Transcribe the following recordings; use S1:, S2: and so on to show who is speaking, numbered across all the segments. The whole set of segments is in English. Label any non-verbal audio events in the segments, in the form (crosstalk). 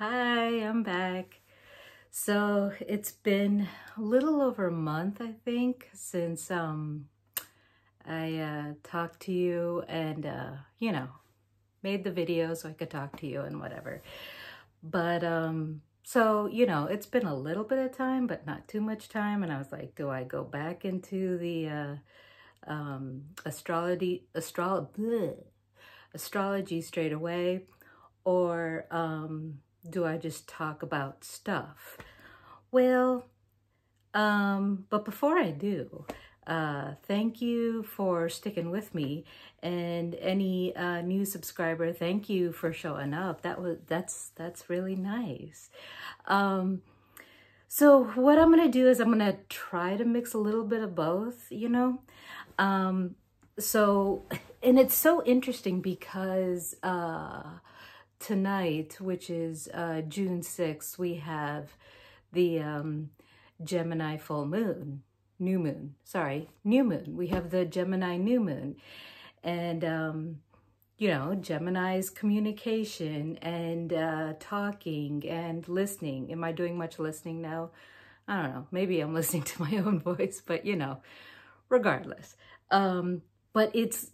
S1: Hi, I'm back. So it's been a little over a month, I think, since um, I uh, talked to you and, uh, you know, made the video so I could talk to you and whatever. But um, so, you know, it's been a little bit of time, but not too much time. And I was like, do I go back into the uh, um, astrology, astro bleh, astrology straight away? Or um, do I just talk about stuff? Well, um, but before I do, uh, thank you for sticking with me and any uh, new subscriber, thank you for showing up. That was that's that's really nice. Um, so what I'm gonna do is I'm gonna try to mix a little bit of both, you know. Um, so and it's so interesting because uh, tonight, which is uh, June 6th, we have the um, Gemini full moon, new moon, sorry, new moon. We have the Gemini new moon. And, um, you know, Gemini's communication and uh, talking and listening. Am I doing much listening now? I don't know. Maybe I'm (laughs) listening to my own voice, but you know, regardless. Um, but it's,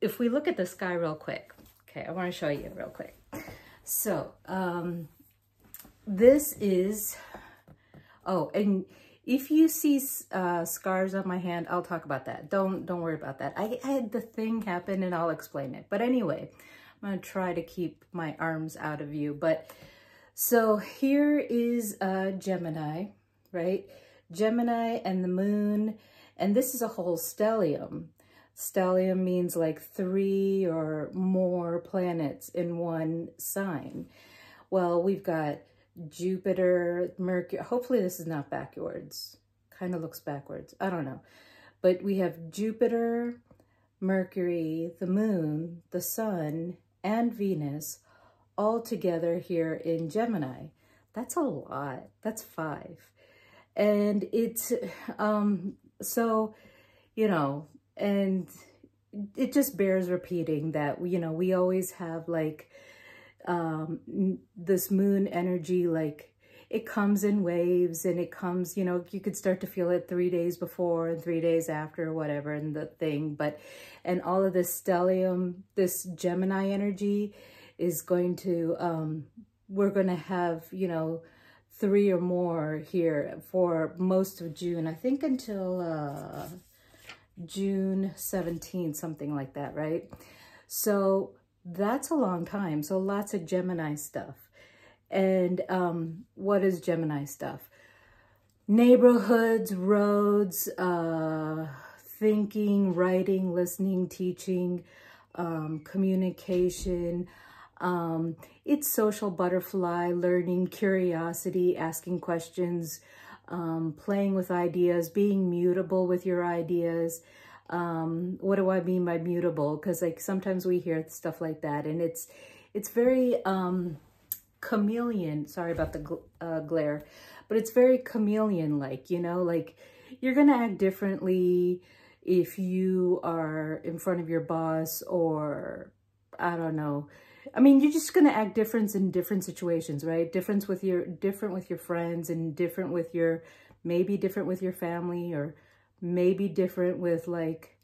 S1: if we look at the sky real quick, okay, I want to show you real quick. So, um, this is, oh, and if you see uh, scars on my hand, I'll talk about that. Don't don't worry about that. I, I had the thing happen and I'll explain it. But anyway, I'm going to try to keep my arms out of you. But so here is Gemini, right? Gemini and the moon. And this is a whole stellium. Stellium means like three or more planets in one sign. Well, we've got Jupiter, Mercury. Hopefully this is not backwards. Kind of looks backwards. I don't know. But we have Jupiter, Mercury, the moon, the sun, and Venus all together here in Gemini. That's a lot. That's five. And it's, um, so, you know, and it just bears repeating that, you know, we always have like um, this moon energy, like it comes in waves and it comes, you know, you could start to feel it three days before and three days after, whatever, and the thing. But, and all of this stellium, this Gemini energy is going to, um, we're going to have, you know, three or more here for most of June. I think until, uh, June 17, something like that, right? So that's a long time. So lots of Gemini stuff. And um, what is Gemini stuff? Neighborhoods, roads, uh, thinking, writing, listening, teaching, um, communication. Um, it's social butterfly, learning, curiosity, asking questions, um, playing with ideas, being mutable with your ideas. Um, what do I mean by mutable? Because like sometimes we hear stuff like that, and it's it's very um, chameleon. Sorry about the gl uh, glare, but it's very chameleon-like. You know, like you're gonna act differently if you are in front of your boss or I don't know I mean, you're just going to act different in different situations, right? Different with your, different with your friends and different with your, maybe different with your family or maybe different with like,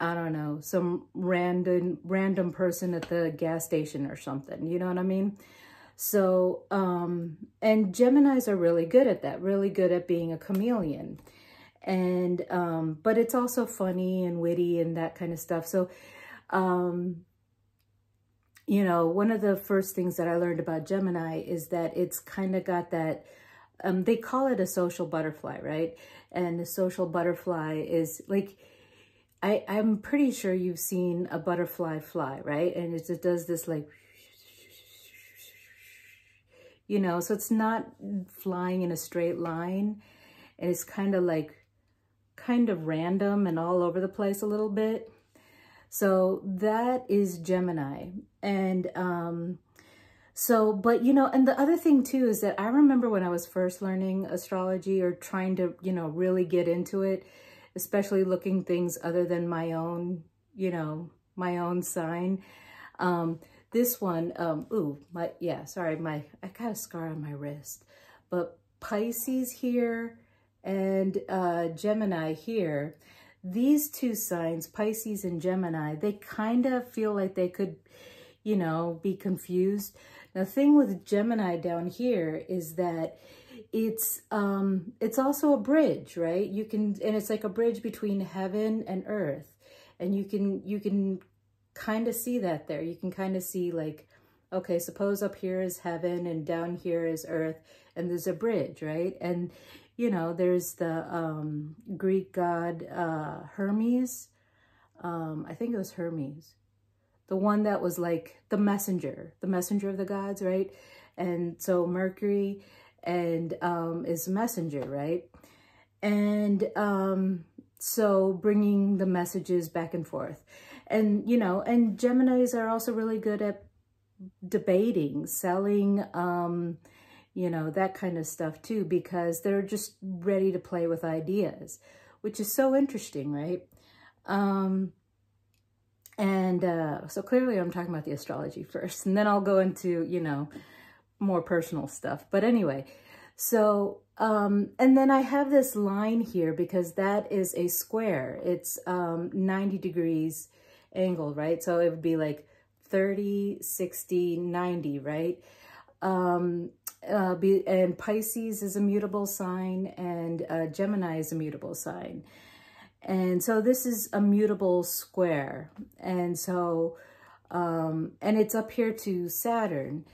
S1: I don't know, some random, random person at the gas station or something. You know what I mean? So, um, and Geminis are really good at that, really good at being a chameleon. And, um, but it's also funny and witty and that kind of stuff. So, um, you know, one of the first things that I learned about Gemini is that it's kind of got that, um, they call it a social butterfly, right? And the social butterfly is like, I, I'm pretty sure you've seen a butterfly fly, right? And it just does this like, you know, so it's not flying in a straight line. And it's kind of like, kind of random and all over the place a little bit. So that is Gemini. And um, so, but, you know, and the other thing too is that I remember when I was first learning astrology or trying to, you know, really get into it, especially looking things other than my own, you know, my own sign. Um, this one, um, ooh, my, yeah, sorry, my, I got a scar on my wrist, but Pisces here and uh, Gemini here, these two signs, Pisces and Gemini, they kind of feel like they could, you know, be confused. The thing with Gemini down here is that it's um it's also a bridge, right? You can and it's like a bridge between heaven and earth. And you can you can kind of see that there. You can kind of see like okay, suppose up here is heaven and down here is earth and there's a bridge, right? And you know, there's the um, Greek god uh, Hermes. Um, I think it was Hermes. The one that was like the messenger, the messenger of the gods, right? And so Mercury and um, is messenger, right? And um, so bringing the messages back and forth. And, you know, and Geminis are also really good at debating, selling, um, you know, that kind of stuff too, because they're just ready to play with ideas, which is so interesting, right? Um, and uh, so clearly I'm talking about the astrology (laughs) first, and then I'll go into, you know, more personal stuff. But anyway, so, um, and then I have this line here because that is a square. It's um, 90 degrees angle, right? So it would be like 30, 60, 90, right? Um, uh, be, and Pisces is a mutable sign and uh, Gemini is a mutable sign. And so this is a mutable square. And so, um, and it's up here to Saturn.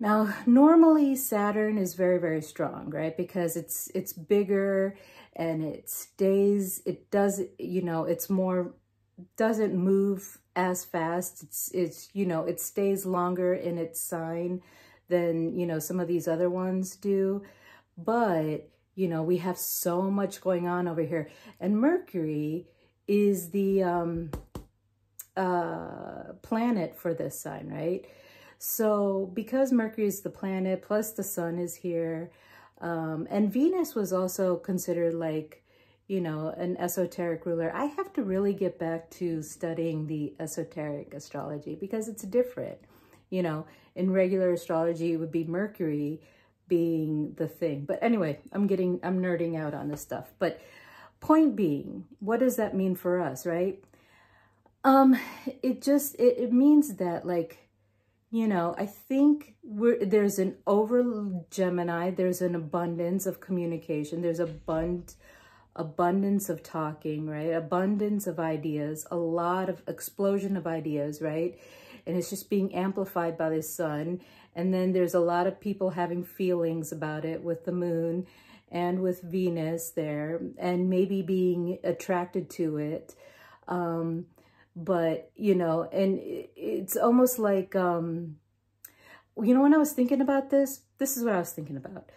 S1: Now, normally Saturn is very, very strong, right? Because it's, it's bigger and it stays, it does, you know, it's more, doesn't move as fast. It's, it's, you know, it stays longer in its sign than, you know, some of these other ones do. But, you know, we have so much going on over here. And Mercury is the um, uh, planet for this sign, right? So because Mercury is the planet, plus the sun is here, um, and Venus was also considered like, you know, an esoteric ruler. I have to really get back to studying the esoteric astrology because it's different. You know, in regular astrology, it would be Mercury being the thing. But anyway, I'm getting, I'm nerding out on this stuff. But point being, what does that mean for us, right? Um, it just, it, it means that like, you know, I think we're, there's an over Gemini, there's an abundance of communication, there's abund, abundance of talking, right? Abundance of ideas, a lot of explosion of ideas, right? And it's just being amplified by the sun. And then there's a lot of people having feelings about it with the moon and with Venus there and maybe being attracted to it. Um, but, you know, and it's almost like, um, you know, when I was thinking about this, this is what I was thinking about.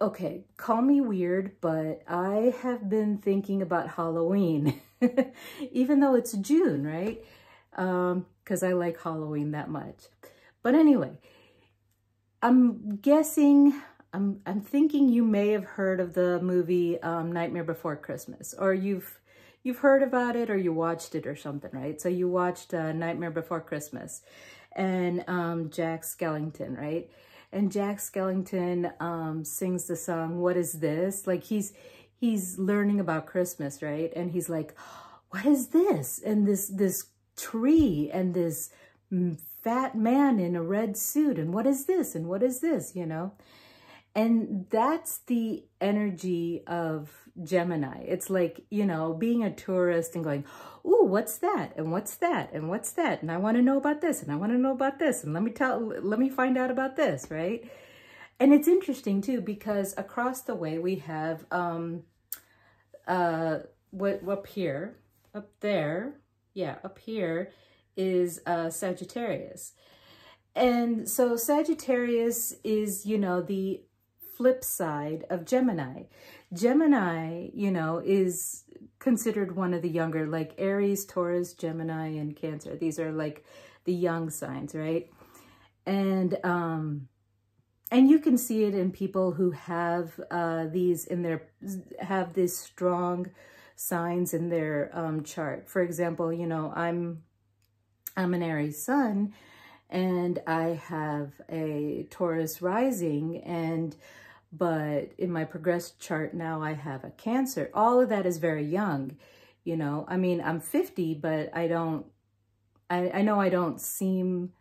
S1: Okay, call me weird, but I have been thinking about Halloween, (laughs) even though it's June, right? Um, because I like Halloween that much. But anyway, I'm guessing, I'm, I'm thinking you may have heard of the movie um, Nightmare Before Christmas, or you've you've heard about it or you watched it or something, right? So you watched uh, Nightmare Before Christmas and um, Jack Skellington, right? And Jack Skellington um, sings the song, What Is This? Like he's, he's learning about Christmas, right? And he's like, what is this? And this, this tree and this fat man in a red suit and what is this and what is this, you know? And that's the energy of Gemini. It's like, you know, being a tourist and going, ooh, what's that? And what's that? And what's that? And I want to know about this and I want to know about this. And let me tell, let me find out about this, right? And it's interesting too, because across the way we have, um, uh, what, up here, up there, yeah, up here is uh, Sagittarius. And so Sagittarius is, you know, the flip side of Gemini. Gemini, you know, is considered one of the younger, like Aries, Taurus, Gemini, and Cancer. These are like the young signs, right? And, um, and you can see it in people who have uh, these in their, have this strong signs in their um, chart. For example, you know, I'm I'm an Aries sun and I have a Taurus rising and but in my progressed chart now I have a Cancer. All of that is very young, you know. I mean, I'm 50, but I don't, I, I know I don't seem,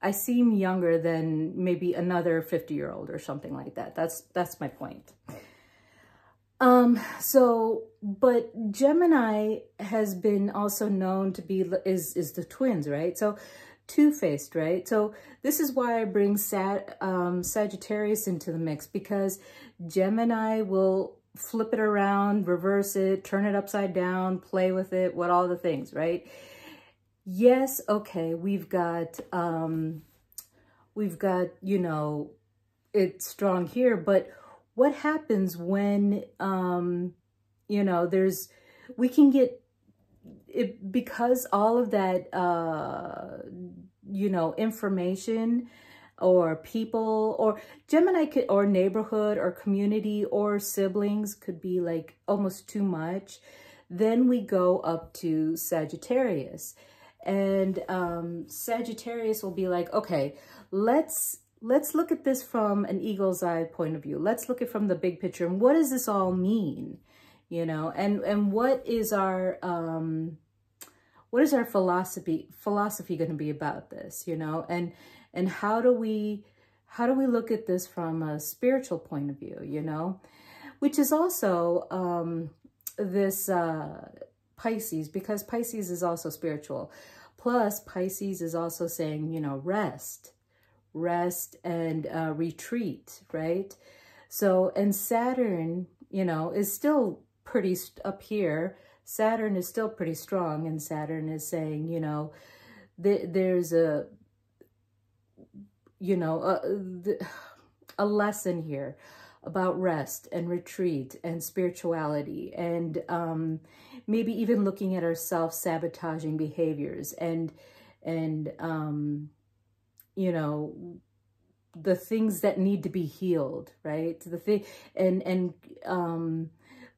S1: I seem younger than maybe another 50 year old or something like that. That's, that's my point. Um, so, but Gemini has been also known to be, is, is the twins, right? So two-faced, right? So this is why I bring Sag um, Sagittarius into the mix because Gemini will flip it around, reverse it, turn it upside down, play with it, what all the things, right? Yes, okay, we've got, um, we've got, you know, it's strong here, but what happens when, um, you know, there's, we can get it, because all of that, uh, you know, information or people or Gemini could, or neighborhood or community or siblings could be like almost too much. Then we go up to Sagittarius and um, Sagittarius will be like, okay, let's let's look at this from an eagle's eye point of view. Let's look at from the big picture. And what does this all mean? You know, and, and what is our, um, what is our philosophy philosophy going to be about this you know and and how do we how do we look at this from a spiritual point of view you know which is also um this uh pisces because pisces is also spiritual plus pisces is also saying you know rest rest and uh retreat right? So and saturn you know is still pretty up here. Saturn is still pretty strong and Saturn is saying, you know, th there's a, you know, a, a lesson here about rest and retreat and spirituality and um, maybe even looking at our self-sabotaging behaviors and, and um, you know, the things that need to be healed, right? The thing, and, and, um,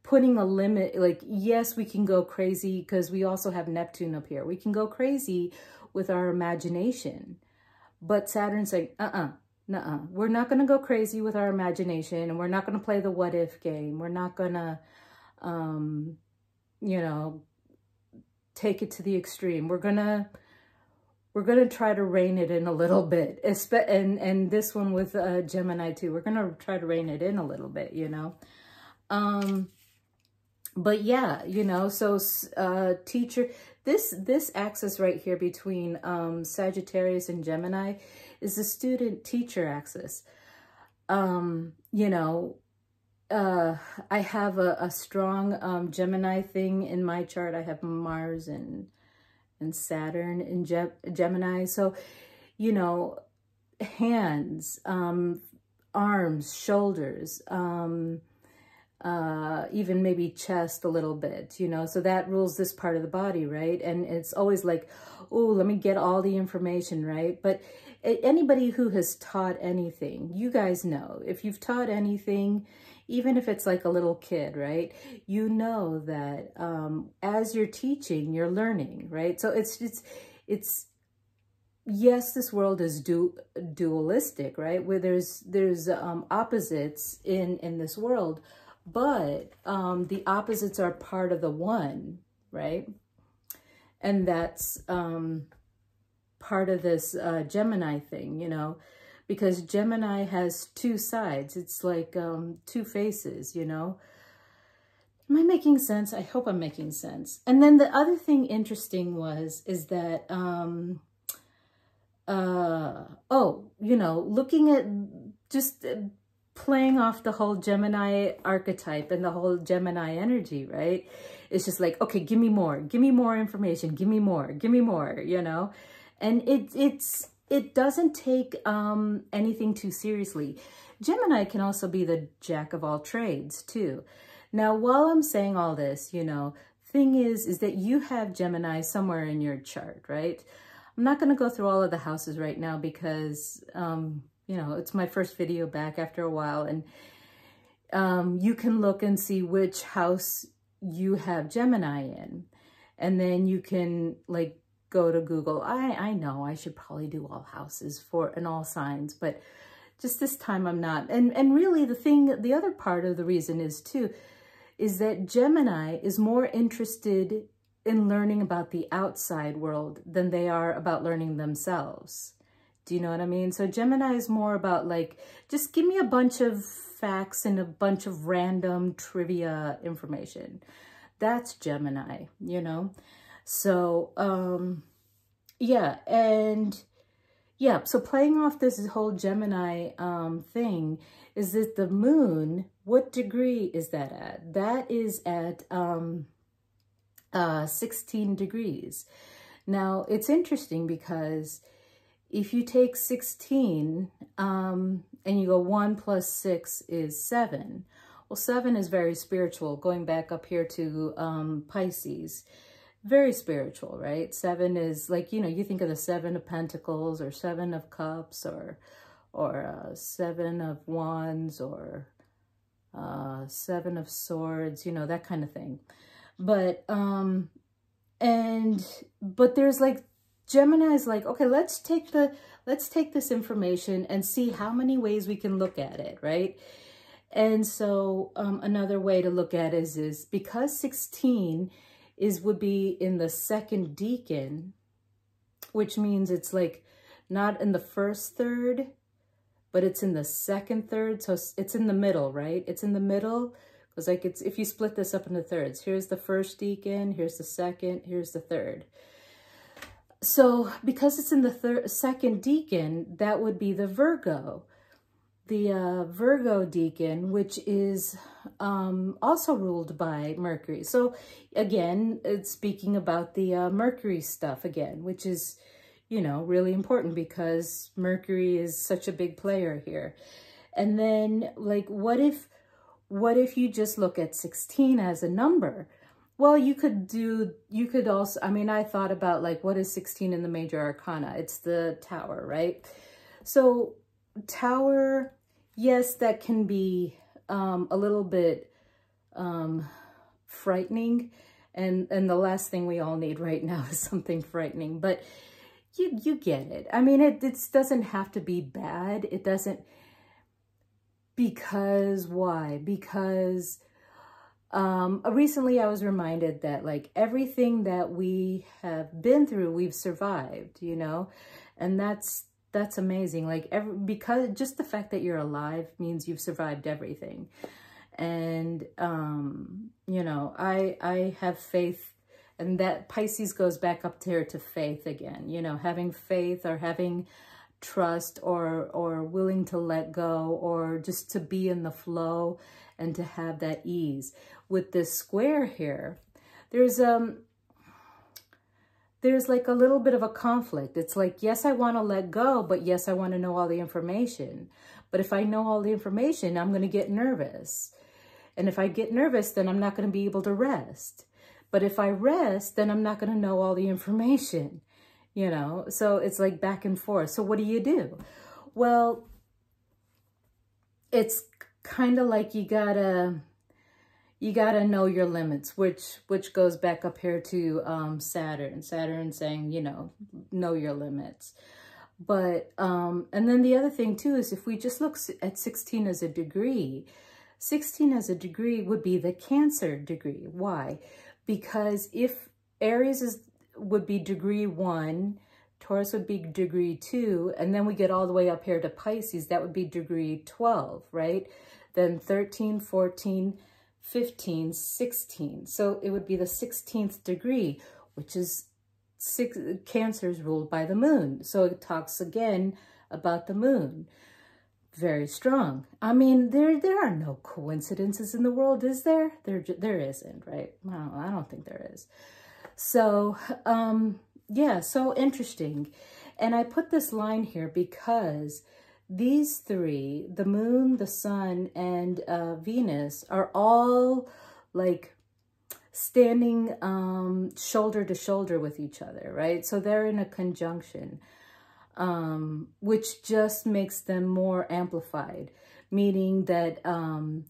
S1: putting a limit, like, yes, we can go crazy because we also have Neptune up here. We can go crazy with our imagination. But Saturn's like, uh-uh, nuh-uh. We're not going to go crazy with our imagination and we're not going to play the what if game. We're not going to, um, you know, take it to the extreme. We're going to, we're going to try to rein it in a little bit. And, and this one with uh, Gemini too, we're going to try to rein it in a little bit, you know. Um, but yeah, you know, so uh, teacher, this this axis right here between um, Sagittarius and Gemini is the student-teacher axis. Um, you know, uh, I have a, a strong um, Gemini thing in my chart. I have Mars and and Saturn in Ge Gemini. So, you know, hands, um, arms, shoulders, um, uh, even maybe chest a little bit, you know, so that rules this part of the body, right? And it's always like, oh, let me get all the information, right? But anybody who has taught anything, you guys know, if you've taught anything, even if it's like a little kid, right? You know that um, as you're teaching, you're learning, right? So it's, it's, it's, yes, this world is du dualistic, right? Where there's, there's um, opposites in, in this world, but um, the opposites are part of the one, right? And that's um, part of this uh, Gemini thing, you know, because Gemini has two sides. It's like um, two faces, you know. Am I making sense? I hope I'm making sense. And then the other thing interesting was, is that, um, uh, oh, you know, looking at just playing off the whole Gemini archetype and the whole Gemini energy, right? It's just like, okay, give me more, give me more information, give me more, give me more, you know? And it, it's, it doesn't take um, anything too seriously. Gemini can also be the jack of all trades too. Now, while I'm saying all this, you know, thing is, is that you have Gemini somewhere in your chart, right? I'm not going to go through all of the houses right now because, um, you know, it's my first video back after a while. And um, you can look and see which house you have Gemini in. And then you can like go to Google. I, I know I should probably do all houses for and all signs, but just this time I'm not. And, and really the thing, the other part of the reason is too, is that Gemini is more interested in learning about the outside world than they are about learning themselves. Do you know what I mean? So Gemini is more about like, just give me a bunch of facts and a bunch of random trivia information. That's Gemini, you know? So, um, yeah, and yeah, so playing off this whole Gemini um, thing is that the moon, what degree is that at? That is at um, uh, 16 degrees. Now, it's interesting because if you take 16 um, and you go 1 plus 6 is 7, well, 7 is very spiritual, going back up here to um, Pisces. Very spiritual, right? 7 is like, you know, you think of the 7 of Pentacles or 7 of Cups or or uh, 7 of Wands or uh, 7 of Swords, you know, that kind of thing. But, um, and, but there's like Gemini is like, okay, let's take the, let's take this information and see how many ways we can look at it, right? And so um, another way to look at it is, is because 16 is would be in the second decan, which means it's like not in the first third, but it's in the second third. So it's in the middle, right? It's in the middle because like it's if you split this up into thirds, here's the first decan, here's the second, here's the third. So because it's in the third, second decan, that would be the Virgo. The uh, Virgo decan, which is um, also ruled by Mercury. So again, it's speaking about the uh, Mercury stuff again, which is, you know, really important because Mercury is such a big player here. And then like, what if, what if you just look at 16 as a number? Well, you could do, you could also, I mean, I thought about like, what is 16 in the major arcana? It's the tower, right? So tower, yes, that can be um, a little bit um, frightening. And, and the last thing we all need right now (laughs) is something frightening, but you, you get it. I mean, it, it doesn't have to be bad. It doesn't, because why? Because um, recently I was reminded that like everything that we have been through, we've survived, you know, and that's, that's amazing. Like every, because just the fact that you're alive means you've survived everything. And, um, you know, I, I have faith and that Pisces goes back up here to faith again, you know, having faith or having trust or, or willing to let go or just to be in the flow and to have that ease. With this square here, there's um there's like a little bit of a conflict. It's like, yes, I want to let go, but yes, I want to know all the information. But if I know all the information, I'm going to get nervous. And if I get nervous, then I'm not going to be able to rest. But if I rest, then I'm not going to know all the information, (laughs) you know? So it's like back and forth. So what do you do? Well, it's kind of like you gotta you gotta know your limits, which which goes back up here to um, Saturn. Saturn saying, you know, know your limits. But, um, and then the other thing too is if we just look at 16 as a degree, 16 as a degree would be the Cancer degree. Why? Because if Aries is would be degree one, Taurus would be degree two, and then we get all the way up here to Pisces, that would be degree 12, right? Then 13, 14, 15, 16. So it would be the 16th degree, which is six, Cancer is ruled by the moon. So it talks again about the moon. Very strong. I mean, there there are no coincidences in the world, is there? There there isn't, right? Don't, I don't think there is. So, um, yeah, so interesting. And I put this line here because these three, the moon, the sun, and uh, Venus, are all like standing um, shoulder to shoulder with each other, right? So they're in a conjunction, um, which just makes them more amplified, meaning that um,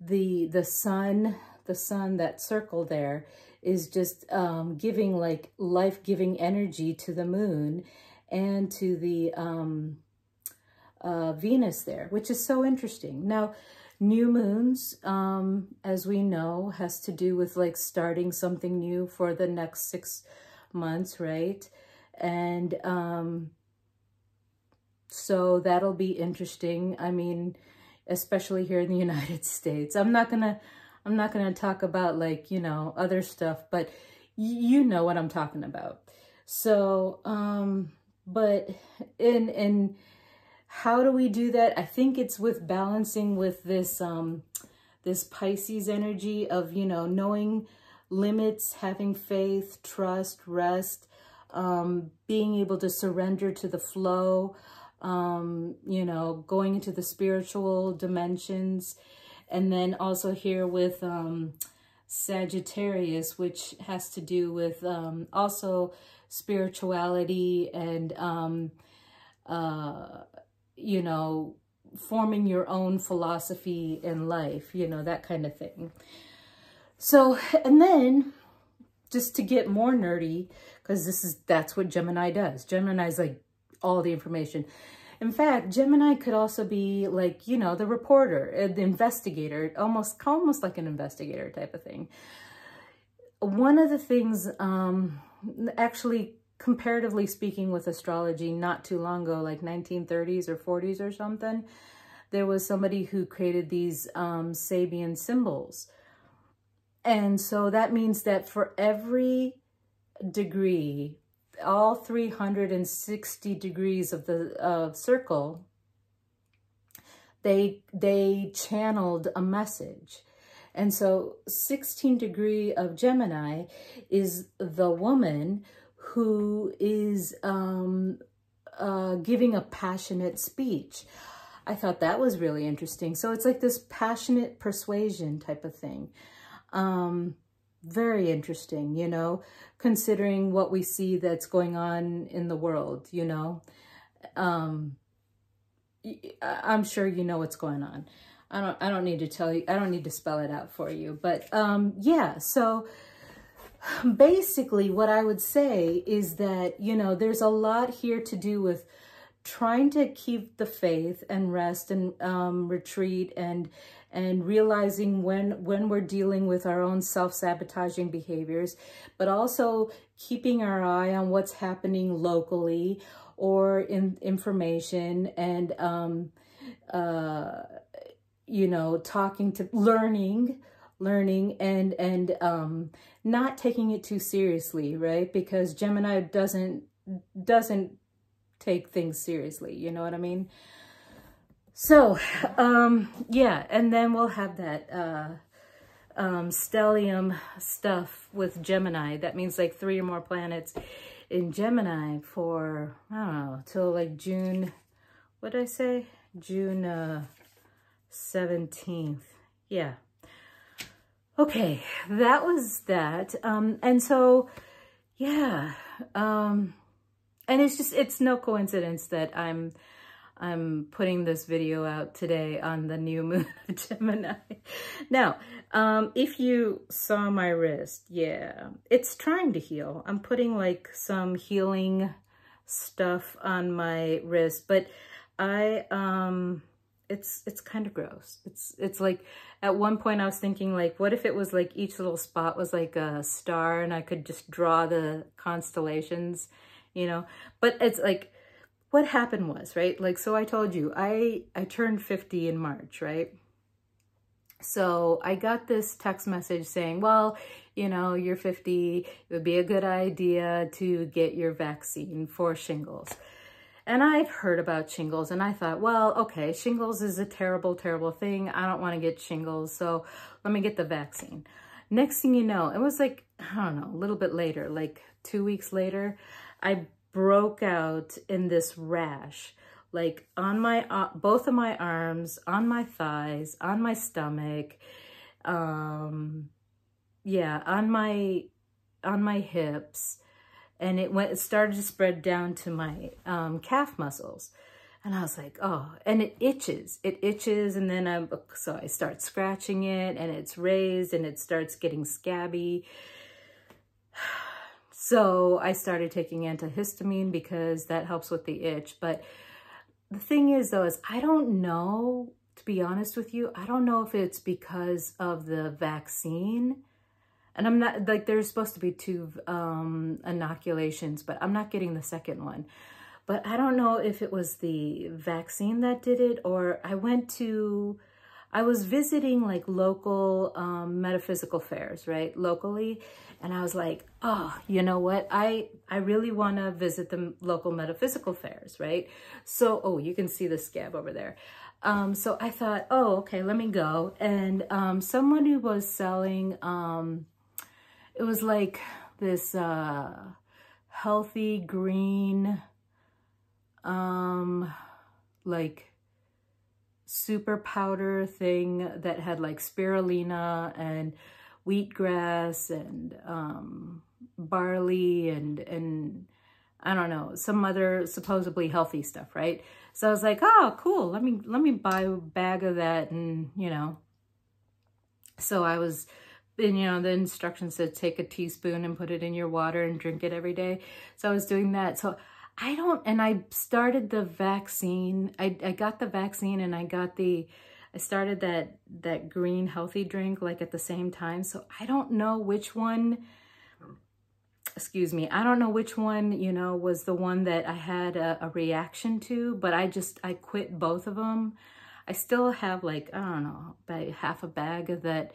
S1: the the sun, the sun, that circle there, is just um, giving like life-giving energy to the moon and to the um, uh, Venus there, which is so interesting. Now, new moons, um, as we know, has to do with like starting something new for the next six months, right? And um, so that'll be interesting. I mean, especially here in the (laughs) United States. I'm not gonna, I'm not gonna talk about like, you know, other stuff, but you know what I'm talking about. So, um, but in, in, how do we do that? I think it's with balancing with this, um, this Pisces energy of, you know, knowing limits, having faith, trust, rest, um, being able to surrender to the flow, um, you know, going into the spiritual dimensions. And then also here with um, Sagittarius, which has to do with um, also spirituality and, um, uh, you know, forming your own philosophy in life, you know, that kind of thing. So, and then just to get more nerdy, because this is, that's what Gemini does. Gemini is like all the information. In fact, Gemini could also be like, you know, the reporter, uh, the investigator, almost, almost like an investigator type of thing. One of the things, um, actually, comparatively speaking with astrology, not too long ago, like 1930s or 40s or something, there was somebody who created these um, Sabian symbols. And so that means that for every degree all 360 degrees of the uh, circle, they, they channeled a message. And so 16 degree of Gemini is the woman who is um, uh, giving a passionate speech. I thought that was really interesting. So it's like this passionate persuasion type of thing. Um, very interesting, you know, considering what we see that's going on in the world, you know. Um, I'm sure you know what's going on. I don't, I don't need to tell you, I don't need to spell it out for you, but, um, yeah, so basically what I would say is that, you know, there's a lot here to do with trying to keep the faith and rest and, um, retreat and, and realizing when when we're dealing with our own self-sabotaging behaviors, but also keeping our eye on what's happening locally or in information and um, uh, you know talking to learning learning and and um, not taking it too seriously right because gemini doesn't doesn't take things seriously you know what i mean so, um, yeah, and then we'll have that uh, um, stellium stuff with Gemini. That means like three or more planets in Gemini for, I don't know, till like June, what did I say? June uh, 17th. Yeah. Okay, that was that. Um, and so, yeah, um, and it's just, it's no coincidence that I'm I'm putting this video out today on the new (laughs) moon of Gemini. Now, um, if you saw my wrist, yeah, it's trying to heal. I'm putting like some healing stuff on my wrist, but I, um, it's, it's kind of gross. It's, it's like, at one point I was thinking like, what if it was like each little spot was like a star and I could just draw the constellations, you know, but it's like, what happened was, right? Like, so I told you, I, I turned 50 in March, right? So I got this text message saying, well, you know, you're 50, it would be a good idea to get your vaccine for shingles. And I've heard about shingles and I thought, well, okay, shingles is a terrible, terrible thing. I don't want to get shingles, so let me get the vaccine. Next thing you know, it was like, I don't know, a little bit later, like two weeks later, I broke out in this rash, like on my, uh, both of my arms, on my thighs, on my stomach, um, yeah, on my, on my hips. And it went, it started to spread down to my um, calf muscles. And I was like, oh, and it itches. It itches. And then I'm, so I start scratching it and it's raised and it starts getting scabby. (sighs) So I started taking antihistamine because that helps with the itch. But the thing is though, is I don't know, to be honest with you, I don't know if it's because of the vaccine. And I'm not, like there's supposed to be two um, inoculations, but I'm not getting the second one. But I don't know if it was the vaccine that did it or I went to, I was visiting like local um, metaphysical fairs, right? Locally. And I was like, oh, you know what? I, I really want to visit the local metaphysical fairs, right? So, oh, you can see the scab over there. Um, so I thought, oh, okay, let me go. And um, someone who was selling, um, it was like this uh, healthy green, um, like super powder thing that had like spirulina and wheatgrass and um, barley and, and I don't know, some other supposedly healthy stuff, right? So I was like, oh, cool. Let me, let me buy a bag of that. And, you know, so I was, and, you know, the instructions said take a teaspoon and put it in your water and drink it every day. So I was doing that. So I don't, and I started the vaccine. I, I got the vaccine and I got the, I started that, that green healthy drink like at the same time. So I don't know which one, excuse me, I don't know which one, you know, was the one that I had a, a reaction to, but I just, I quit both of them. I still have like, I don't know, about half a bag of that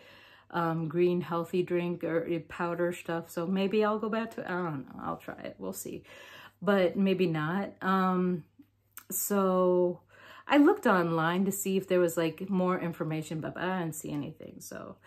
S1: um, green healthy drink or uh, powder stuff. So maybe I'll go back to, I don't know, I'll try it. We'll see. But maybe not. Um, so I looked online to see if there was like more information, but I didn't see anything. So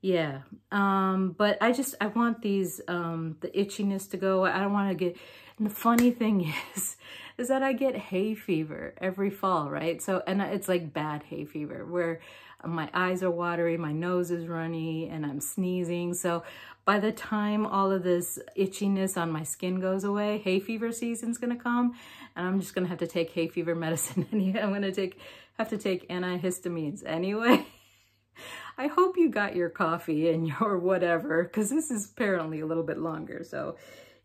S1: yeah. Um, but I just, I want these, um, the itchiness to go. I don't want to get, and the funny thing (laughs) is, is that I get hay fever every fall, right? So, and it's like bad hay fever where my eyes are watery, my nose is runny, and I'm sneezing. So by the time all of this itchiness on my skin goes away, hay fever season's gonna come, and I'm just gonna have to take hay fever (laughs) medicine anyway. I'm gonna take have to take antihistamines anyway. (laughs) I hope you got your coffee and your whatever, because this is apparently a little bit longer. So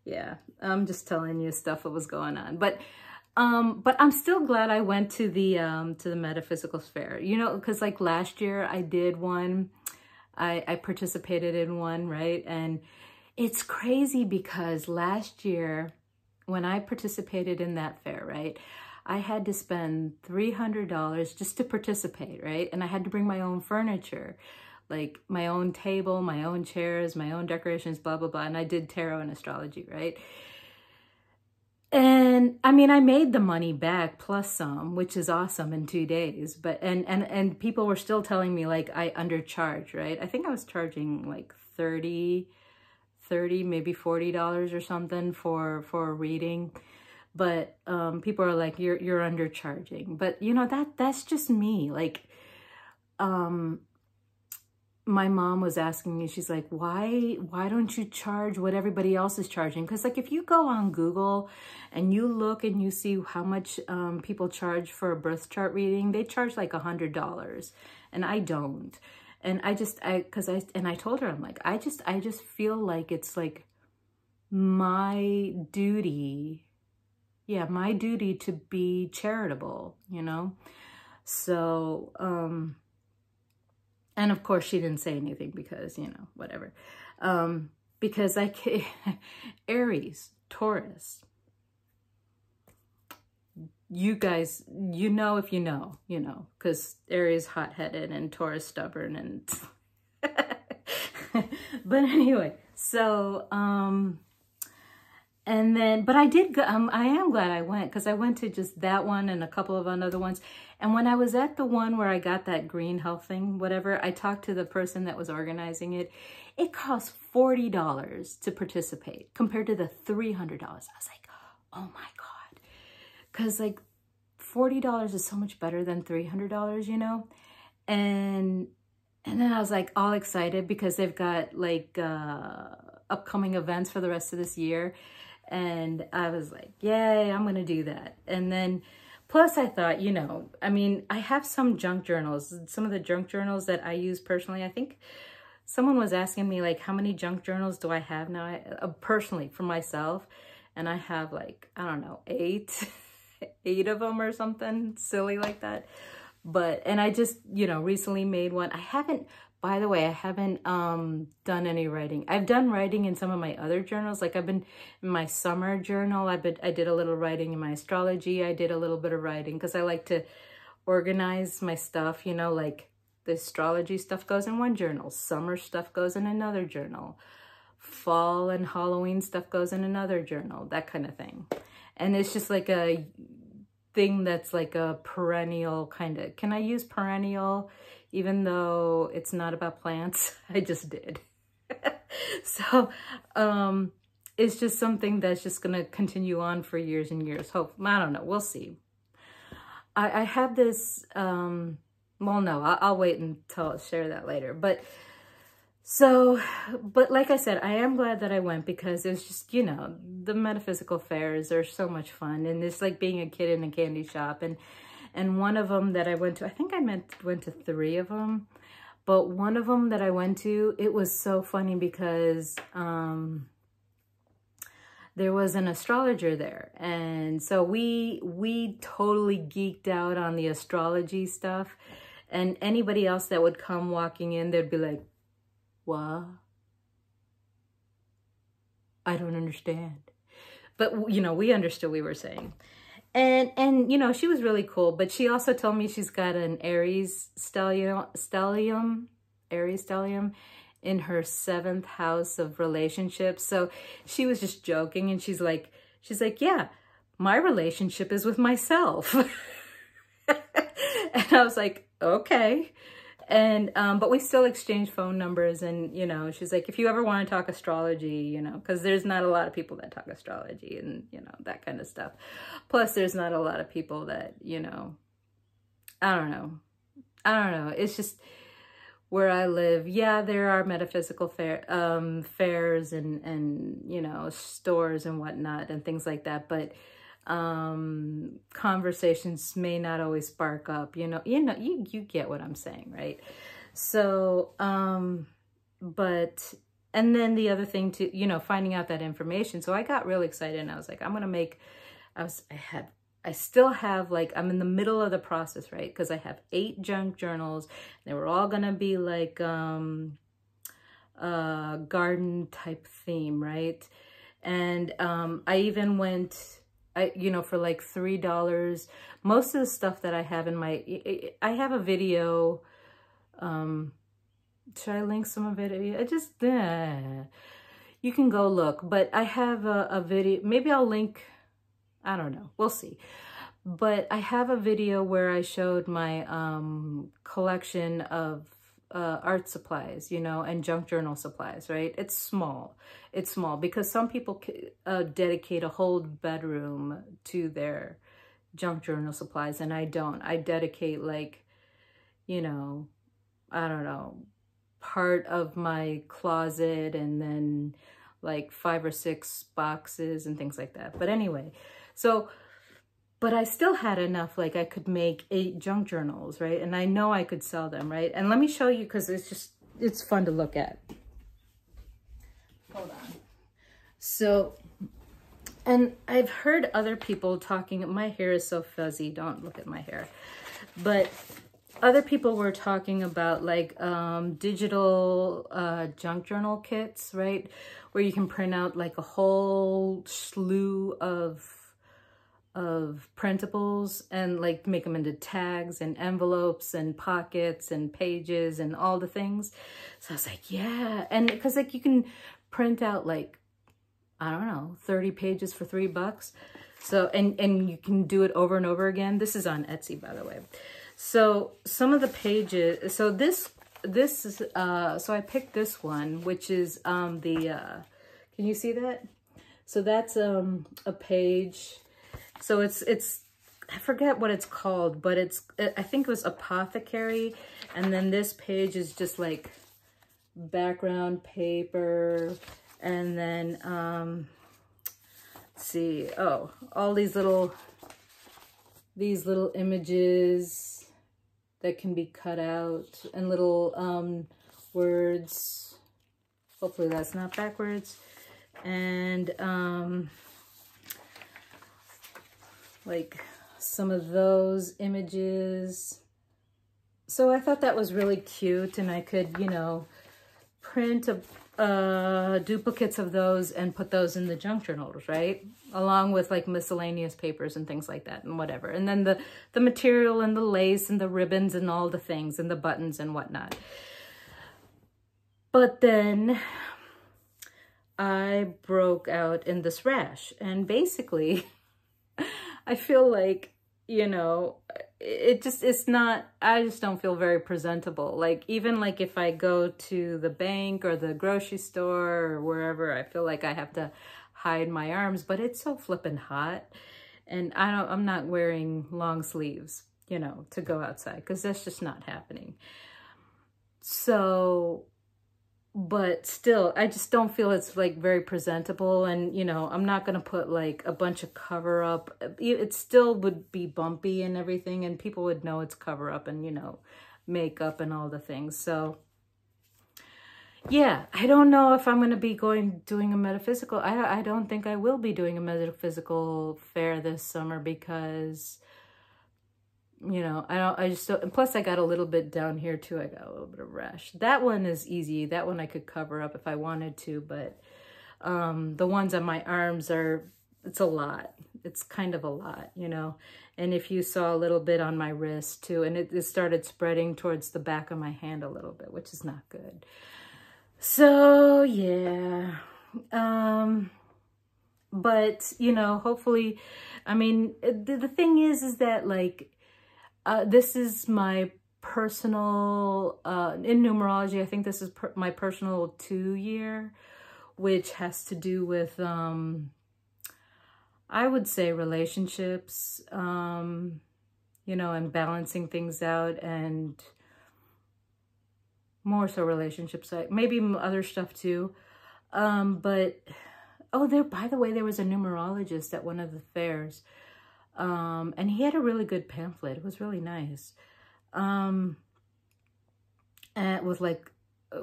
S1: yeah, I'm just telling you stuff that was going on. But um, but I'm still glad I went to the um, to the metaphysical fair. You know, because like last year I did one. I, I participated in one, right? And it's crazy because last year when I participated in that fair, right, I had to spend $300 just to participate, right? And I had to bring my own furniture, like my own table, my own chairs, my own decorations, blah, blah, blah. And I did tarot and astrology, right? And I mean, I made the money back plus some, which is awesome in two days. But, and, and, and people were still telling me like I undercharged, right? I think I was charging like 30, 30, maybe $40 or something for, for a reading. But, um, people are like, you're, you're undercharging. But you know, that, that's just me. Like, um, my mom was asking me, she's like, why, why don't you charge what everybody else is charging? Because like if you go on Google and you look and you see how much um, people charge for a birth chart reading, they charge like a hundred dollars and I don't. And I just, I, cause I, and I told her, I'm like, I just, I just feel like it's like my duty. Yeah. My duty to be charitable, you know? So, um, and of course, she didn't say anything because, you know, whatever. Um, because I (laughs) Aries, Taurus, you guys, you know if you know, you know, because Aries hot-headed and Taurus stubborn and... (laughs) but anyway, so, um, and then, but I did go, um, I am glad I went because I went to just that one and a couple of other ones. And when I was at the one where I got that green health thing, whatever, I talked to the person that was organizing it. It cost $40 to participate compared to the $300. I was like, oh my God. Because like $40 is so much better than $300, you know? And, and then I was like all excited because they've got like, uh, upcoming events for the rest of this year. And I was like, yay, I'm going to do that. And then plus I thought, you know, I mean, I have some junk journals, some of the junk journals that I use personally. I think someone was asking me like, how many junk journals do I have now? I, uh, personally, for myself. And I have like, I don't know, eight, (laughs) eight of them or something silly like that. But, and I just, you know, recently made one. I haven't, by the way, I haven't um, done any writing. I've done writing in some of my other journals. Like I've been in my summer journal. I've been, I did a little writing in my astrology. I did a little bit of writing because I like to organize my stuff, you know, like the astrology stuff goes in one journal. Summer stuff goes in another journal. Fall and Halloween stuff goes in another journal. That kind of thing. And it's just like a thing that's like a perennial kind of... Can I use perennial even though it's not about plants? (laughs) I just did. (laughs) so, um, it's just something that's just going to continue on for years and years. Hope, I don't know. We'll see. I, I have this... Um, well, no, I'll, I'll wait until I'll share that later. But so, but like I said, I am glad that I went because it's just, you know, the metaphysical fairs are so much fun. And it's like being a kid in a candy shop. And, and one of them that I went to, I think I meant went to three of them. But one of them that I went to, it was so funny because um, there was an astrologer there. And so we, we totally geeked out on the astrology stuff. And anybody else that would come walking in, they'd be like, what? I don't understand. But, you know, we understood we were saying. And, and you know, she was really cool. But she also told me she's got an Aries stellium, stellium Aries stellium in her seventh house of relationships. So she was just joking. And she's like, she's like, yeah, my relationship is with myself. (laughs) and I was like, okay. And, um, but we still exchange phone numbers and, you know, she's like, if you ever want to talk astrology, you know, cause there's not a lot of people that talk astrology and, you know, that kind of stuff. Plus there's not a lot of people that, you know, I don't know. I don't know. It's just where I live. Yeah, there are metaphysical fair, um, fairs and, and, you know, stores and whatnot and things like that. But, um, conversations may not always spark up, you know, you know, you, you get what I'm saying, right? So, um, but, and then the other thing to, you know, finding out that information. So I got really excited and I was like, I'm going to make, I was, I had, I still have like, I'm in the middle of the process, right? Because I have eight junk journals. They were all going to be like, um, uh, garden type theme, right? And, um, I even went, I, you know, for like $3. Most of the stuff that I have in my, I have a video, um, should I link some of it? I just, eh, you can go look, but I have a, a video, maybe I'll link, I don't know, we'll see. But I have a video where I showed my um, collection of uh, art supplies, you know, and junk journal supplies, right? It's small. It's small because some people uh, dedicate a whole bedroom to their junk journal supplies and I don't. I dedicate like, you know, I don't know, part of my closet and then like five or six boxes and things like that. But anyway, so but I still had enough, like I could make eight junk journals, right? And I know I could sell them, right? And let me show you, because it's just, it's fun to look at. Hold on. So, and I've heard other people talking, my hair is so fuzzy, don't look at my hair. But other people were talking about like um, digital uh, junk journal kits, right? Where you can print out like a whole slew of of printables and like make them into tags and envelopes and pockets and pages and all the things. So I was like, yeah. And because like you can print out like, I don't know, 30 pages for three bucks. So, and, and you can do it over and over again. This is on Etsy, by the way. So some of the pages, so this, this is, uh, so I picked this one, which is, um, the, uh, can you see that? So that's, um, a page, so it's, it's, I forget what it's called, but it's, I think it was Apothecary. And then this page is just like background paper. And then, um, let's see, oh, all these little, these little images that can be cut out and little um, backwards. Hopefully that's not backwards. And um, like some of those images. So I thought that was really cute and I could, you know, print a, uh, duplicates of those and put those in the junk journals, right? Along with like miscellaneous papers and things like that and whatever. And then the, the material and the lace and the ribbons and all the things and the buttons and whatnot. But then I broke out in this rash and basically (laughs) I feel like, you know, it just, it's not, I just don't feel very presentable. Like, even like if I go to the bank or the grocery store or wherever, I feel like I have to hide my arms, but it's so flippin' hot. And I don't, I'm not wearing long sleeves, you know, to go outside because that's just not happening. So but still i just don't feel it's like very presentable and you know i'm not going to put like a bunch of cover up. It still would be bumpy and everything and people would know it's cover up and you know makeup and all the things so yeah i don't know if i'm going to be going doing a metaphysical i i don't think i will be doing a metaphysical fair this summer because you know, I don't, I just don't, and plus I got a little bit down here too. I got a little bit of rash. That one is easy. That one I could cover up if I wanted to, but um, the ones on my arms are, it's a lot. It's kind of a lot, you know. And if you saw a little bit on my wrist too, and it, it started spreading towards the back of my hand a little bit, which is not good. So yeah, um, but you know, hopefully, I mean, the, the thing is, is that like, uh, this is my personal, uh, in numerology, I think this is per my personal two year, which has to do with, um, I would say relationships, um, you know, and balancing things out and more so relationships, like maybe other stuff too. Um, but, oh, there, by the way, there was a numerologist at one of the fairs um, and he had a really good pamphlet. It was really nice. Um, and with like a,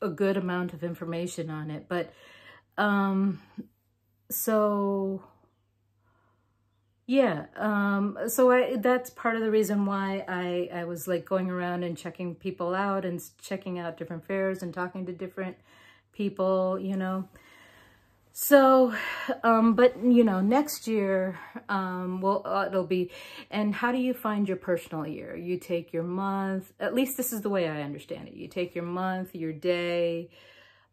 S1: a good amount of information on it. But, um, so yeah, um, so I, that's part of the reason why I, I was like going around and checking people out and checking out different fairs and talking to different people, you know. So, um, but you know, next year, um, well, uh, it'll be, and how do you find your personal year? You take your month, at least this is the way I understand it. You take your month, your day,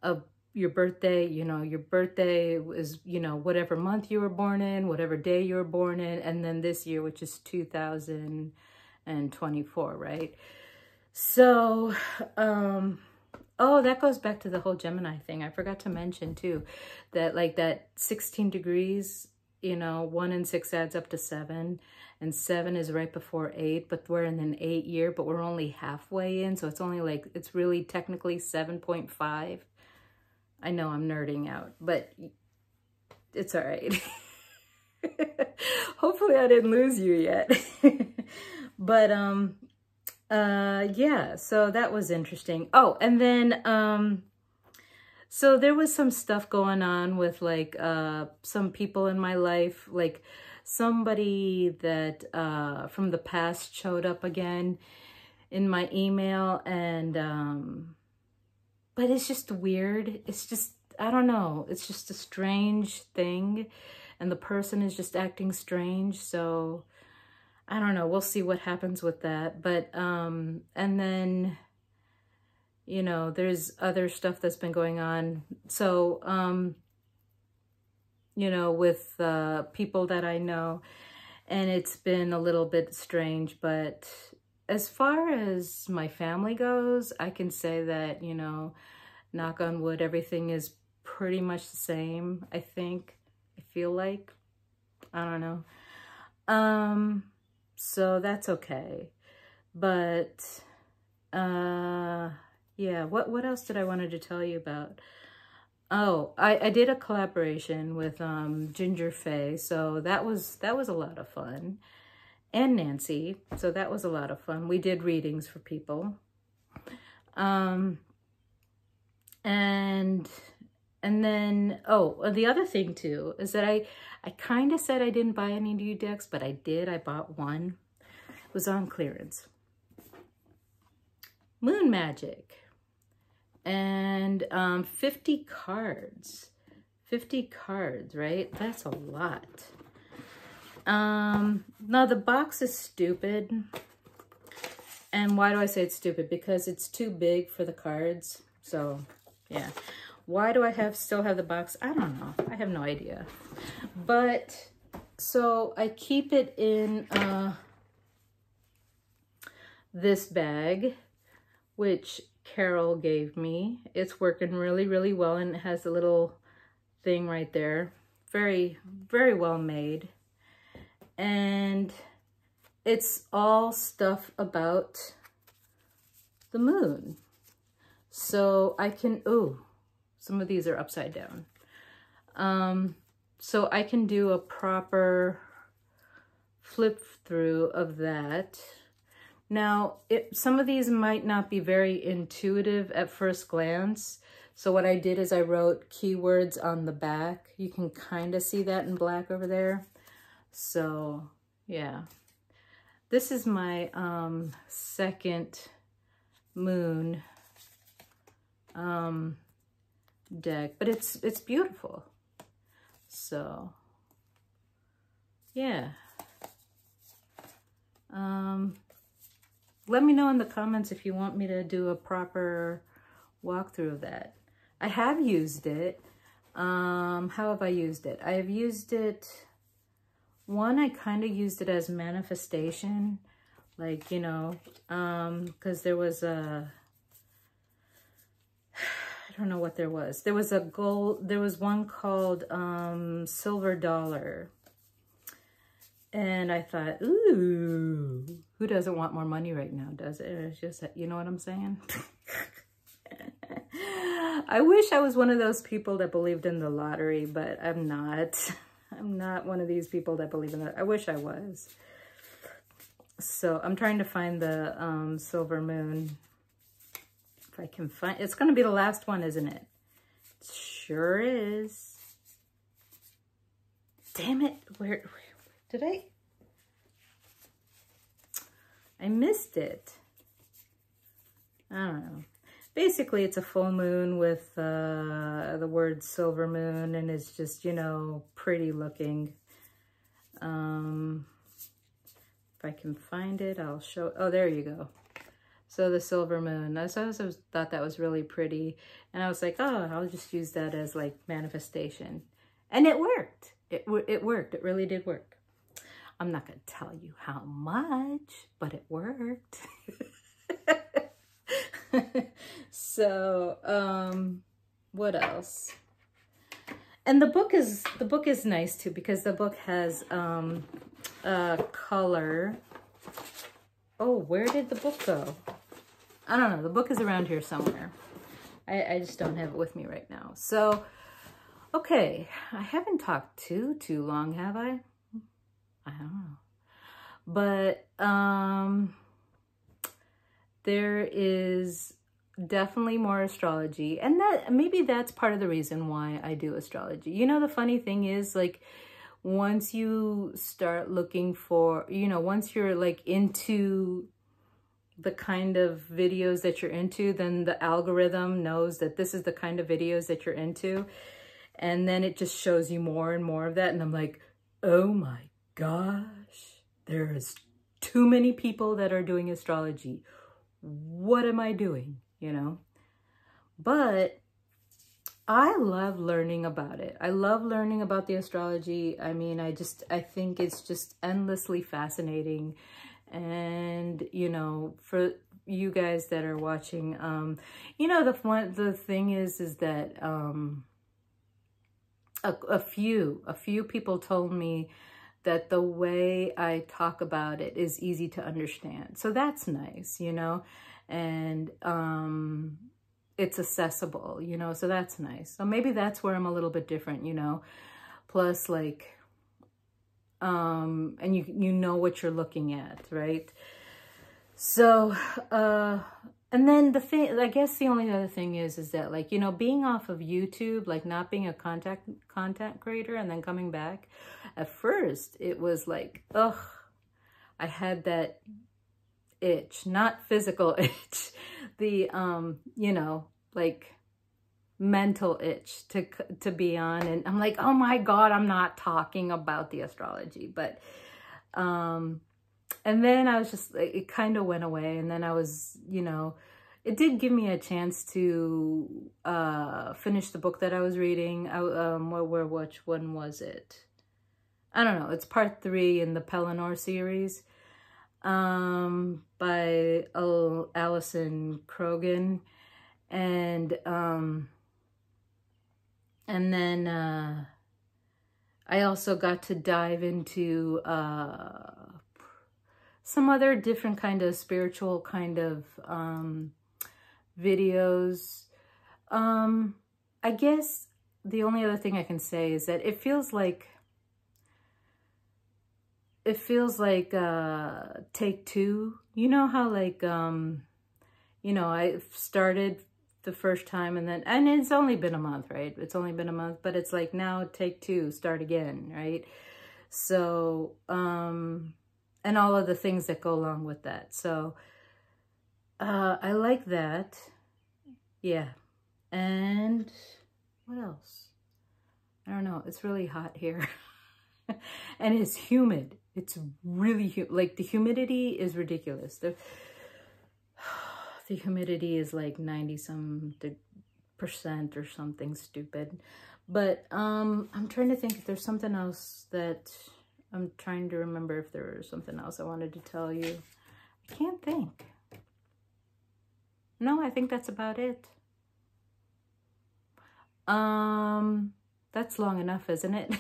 S1: of your birthday, you know, your birthday is, you know, whatever month you were born in, whatever day you were born in, and then this year, which is 2024, right? So, um, Oh, that goes back to the whole Gemini thing. I forgot to mention too, that like that 16 degrees, you know, one and six adds up to seven and seven is right before eight, but we're in an eight year, but we're only halfway in. So it's only like, it's really technically 7.5. I know I'm nerding out, but it's all right. (laughs) Hopefully I didn't lose you yet. (laughs) but, um, uh, yeah, so that was interesting. Oh, and then, um, so there was some stuff going on with like, uh, some people in my life, like somebody that, uh, from the past showed up again in my email and, um, but it's just weird. It's just, I don't know. It's just a strange thing and the person is just acting strange. So, I don't know. We'll see what happens with that. But, um, and then, you know, there's other stuff that's been going on. So, um, you know, with, uh, people that I know and it's been a little bit strange, but as far as my family goes, I can say that, you know, knock on wood, everything is pretty much the same, I think. I feel like. I don't know. Um, so that's okay. But, uh, yeah, what, what else did I wanted to tell you about? Oh, I, I did a collaboration with um, Ginger Faye, so that was that was a lot of fun. And Nancy, so that was a lot of fun. We did readings for people. Um, and and then oh the other thing too is that I I kind of said I didn't buy any new decks, but I did. I bought one. It was on clearance. Moon Magic and um, 50 cards. 50 cards, right? That's a lot. Um, now the box is stupid. And why do I say it's stupid? Because it's too big for the cards. So, yeah. Why do I have still have the box? I don't know. I have no idea. But, so I keep it in uh, this bag, which Carol gave me. It's working really, really well. And it has a little thing right there. Very, very well made. And it's all stuff about the moon. So I can, oh, some of these are upside down. Um, so I can do a proper flip through of that. Now, it, some of these might not be very intuitive at first glance. So what I did is I wrote keywords on the back. You can kind of see that in black over there. So, yeah. This is my um, second moon um, deck, but it's it's beautiful. So, yeah. Um, let me know in the comments if you want me to do a proper walkthrough of that. I have used it. Um, how have I used it? I have used it, one, I kind of used it as manifestation, like, you know, um, because there was a, don't know what there was. There was a gold, there was one called um, Silver Dollar. And I thought, ooh, who doesn't want more money right now, does it? It's just, you know what I'm saying? (laughs) I wish I was one of those people that believed in the lottery, but I'm not. (laughs) I'm not one of these people that believe in that. I wish I was. So I'm trying to find the um, silver moon. I can find, it's going to be the last one, isn't it? it sure is. Damn it. Where, where did I? I missed it. I don't know. Basically, it's a full moon with uh, the word silver moon, and it's just, you know, pretty looking. Um, if I can find it, I'll show. Oh, there you go. So the silver moon. I also thought that was really pretty. And I was like, oh, I'll just use that as like manifestation. And it worked. It, it worked. It really did work. I'm not going to tell you how much, but it worked. (laughs) so, um, what else? And the book is, the book is nice too, because the book has, um, a color. Oh, where did the book go? I don't know. The book is around here somewhere. I, I just don't have it with me right now. So, okay. I haven't talked too, too long, have I? I don't know. But um, there is definitely more astrology. And that maybe that's part of the reason why I do astrology. You know, the funny thing is like once you start looking for, you know, once you're like into the kind of videos that you're into, then the algorithm knows that this is the kind of videos that you're into. And then it just shows you more and more of that. And I'm like, oh my gosh, there's too many people that are doing astrology. What am I doing? You know? But I love learning about it. I love learning about the astrology. I mean, I just, I think it's just endlessly fascinating. And, you know, for you guys that are watching, um, you know, the one, the thing is, is that, um, a, a few, a few people told me that the way I talk about it is easy to understand. So that's nice, you know, and um, it's accessible, you know, so that's nice. So maybe that's where I'm a little bit different, you know, plus like, um, and you, you know what you're looking at, right? So, uh, and then the thing, I guess the only other thing is, is that like, you know, being off of YouTube, like not being a contact content creator and then coming back, at first it was like, ugh, I had that itch, not physical (laughs) itch, the, um, you know, like mental itch to, to be on. And I'm like, oh my God, I'm not talking about the astrology, but, um, and then I was just, it kind of went away. And then I was, you know, it did give me a chance to uh, finish the book that I was reading. I, um, where, where, which one was it? I don't know. It's part three in the Pellinor series um, by Al Alison Croggon. And, um, and then, uh, I also got to dive into, uh, some other different kind of spiritual kind of um, videos. Um, I guess the only other thing I can say is that it feels like it feels like uh, take two. You know how like um, you know I started the first time and then and it's only been a month, right? It's only been a month, but it's like now take two, start again, right? So um and all of the things that go along with that. So uh, I like that. Yeah. And what else? I don't know. It's really hot here. (laughs) and it's humid. It's really, hu like the humidity is ridiculous. The, the humidity is like 90 some percent or something stupid. But um, I'm trying to think if there's something else that I'm trying to remember if there was something else I wanted to tell you. I can't think. No, I think that's about it. Um, that's long enough, isn't it?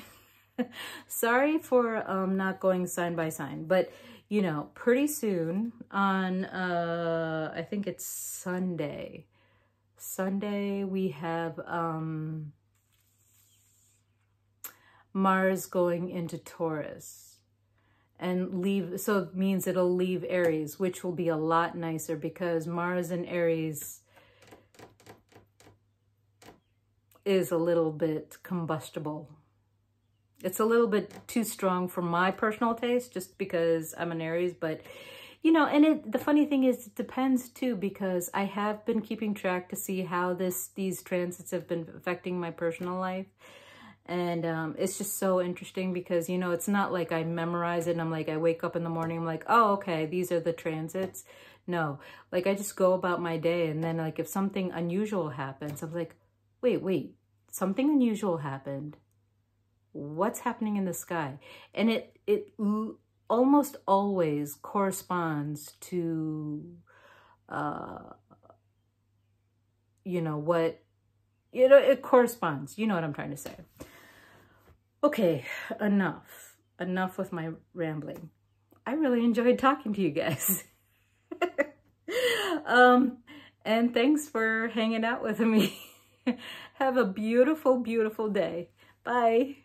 S1: (laughs) Sorry for um, not going sign by sign, but you know, pretty soon on, uh, I think it's Sunday. Sunday, we have, um, Mars going into Taurus and leave, so it means it'll leave Aries, which will be a lot nicer because Mars and Aries is a little bit combustible. It's a little bit too strong for my personal taste just because I'm an Aries, but you know, and it the funny thing is it depends too because I have been keeping track to see how this these transits have been affecting my personal life. And um, it's just so interesting because, you know, it's not like I memorize it and I'm like, I wake up in the morning, I'm like, oh, okay, these are the transits. No, like I just go about my day. And then like if something unusual happens, I'm like, wait, wait, something unusual happened. What's happening in the sky? And it, it almost always corresponds to, uh, you know, what, you know, it corresponds. You know what I'm trying to say. Okay, enough. Enough with my rambling. I really enjoyed talking to you guys. (laughs) um, and thanks for hanging out with me. (laughs) Have a beautiful, beautiful day. Bye.